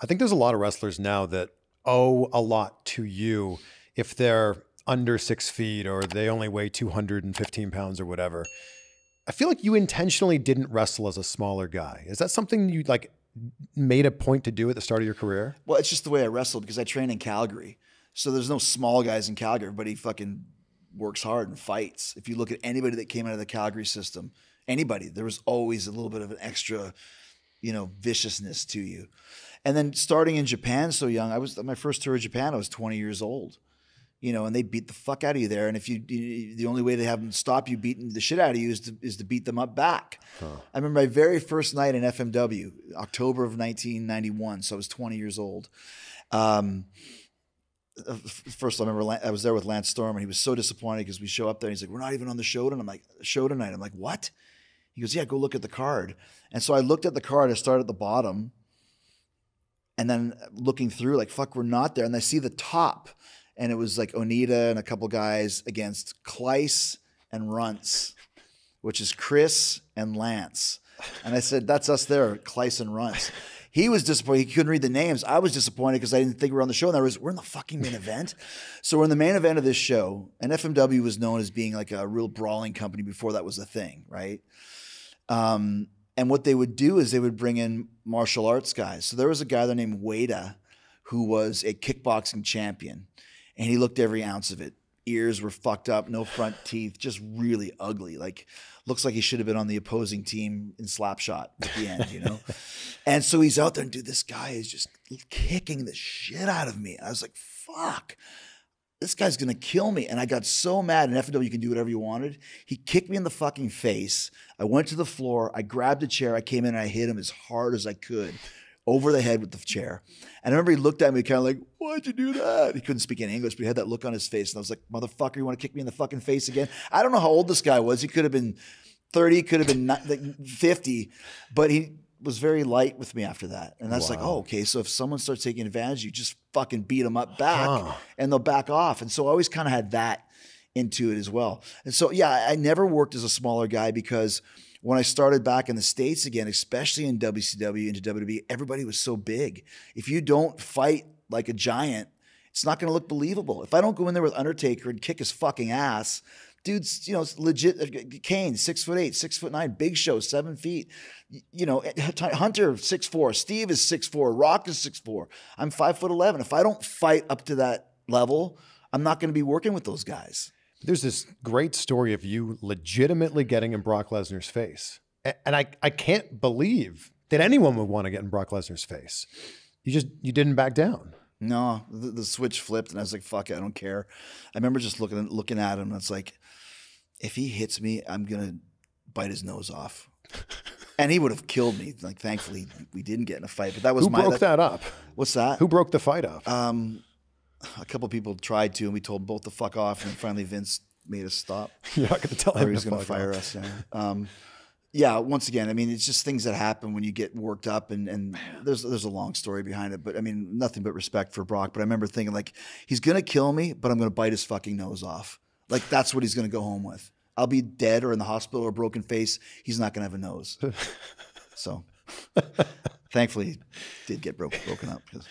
I think there's a lot of wrestlers now that owe a lot to you if they're under six feet or they only weigh 215 pounds or whatever. I feel like you intentionally didn't wrestle as a smaller guy. Is that something you like made a point to do at the start of your career? Well, it's just the way I wrestled because I train in Calgary. So there's no small guys in Calgary. Everybody fucking works hard and fights. If you look at anybody that came out of the Calgary system, anybody, there was always a little bit of an extra, you know, viciousness to you. And then starting in Japan so young, I was my first tour of Japan, I was 20 years old. You know, and they beat the fuck out of you there. And if you, the only way they have them stop you beating the shit out of you is to, is to beat them up back. Huh. I remember my very first night in FMW, October of 1991. So I was 20 years old. Um, uh, first I remember I was there with Lance Storm and he was so disappointed because we show up there and he's like, we're not even on the show tonight. I'm like, show tonight. I'm like, what? He goes, yeah, go look at the card. And so I looked at the card. I started at the bottom and then looking through like, fuck, we're not there. And I see the top and it was like Onita and a couple guys against Kleiss and Runts, which is Chris and Lance. And I said, that's us there, Kleiss and Runts. He was disappointed. He couldn't read the names. I was disappointed because I didn't think we were on the show. And I was, we're in the fucking main event. So we're in the main event of this show. And FMW was known as being like a real brawling company before that was a thing, right? Um, and what they would do is they would bring in martial arts guys. So there was a guy there named Wada who was a kickboxing champion. And he looked every ounce of it. Ears were fucked up, no front teeth, just really ugly. Like looks like he should have been on the opposing team in Slap Shot at the end, you know? and so he's out there and dude, this guy is just kicking the shit out of me. I was like, fuck. This guy's gonna kill me. And I got so mad. In FMW, you can do whatever you wanted. He kicked me in the fucking face. I went to the floor. I grabbed a chair. I came in and I hit him as hard as I could over the head with the chair. And I remember he looked at me kind of like, why'd you do that? He couldn't speak any English, but he had that look on his face. And I was like, motherfucker, you want to kick me in the fucking face again? I don't know how old this guy was. He could have been 30, could have been 50, but he was very light with me after that. And that's wow. like, oh, okay. So if someone starts taking advantage, you just fucking beat them up back huh. and they'll back off. And so I always kind of had that into it as well. And so, yeah, I never worked as a smaller guy because – when I started back in the States again, especially in WCW into WWE, everybody was so big. If you don't fight like a giant, it's not going to look believable. If I don't go in there with Undertaker and kick his fucking ass, dude's you know legit. Uh, Kane six foot eight, six foot nine. Big Show seven feet. You know Hunter six four. Steve is six four. Rock is six four. I'm five foot eleven. If I don't fight up to that level, I'm not going to be working with those guys. There's this great story of you legitimately getting in Brock Lesnar's face. And I, I can't believe that anyone would want to get in Brock Lesnar's face. You just you didn't back down. No, the, the switch flipped, and I was like, "Fuck it, I don't care." I remember just looking looking at him, and it's like, if he hits me, I'm gonna bite his nose off, and he would have killed me. Like, thankfully, we didn't get in a fight, but that was who my, broke that, that, up. What's that? Who broke the fight up? Um, a couple people tried to, and we told both to fuck off, and finally Vince made us stop. You're not going to tell him. Or he was going to fire off. us. Yeah. Um, yeah. Once again, I mean, it's just things that happen when you get worked up, and and there's there's a long story behind it. But I mean, nothing but respect for Brock. But I remember thinking like, he's going to kill me, but I'm going to bite his fucking nose off. Like that's what he's going to go home with. I'll be dead or in the hospital or broken face. He's not going to have a nose. so, thankfully, did get broke, broken up because.